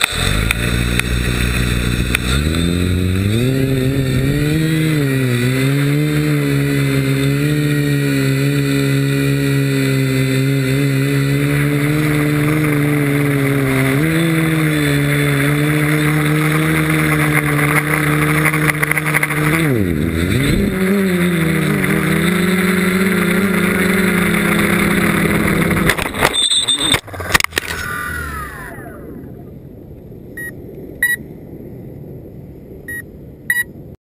you